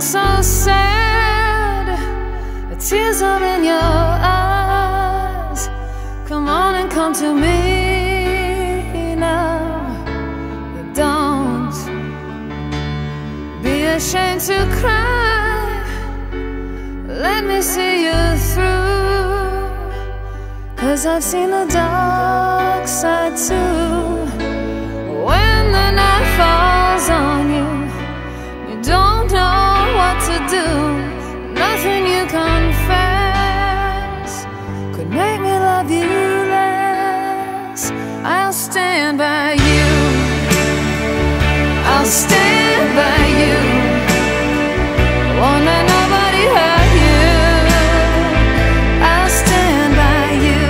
look so sad. The tears are in your eyes. Come on and come to me now. Don't be ashamed to cry. Let me see you through. Cause I've seen the dark side too. Stand by you. I'll stand by you. Won't let nobody hurt you. I'll stand by you.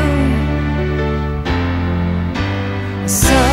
So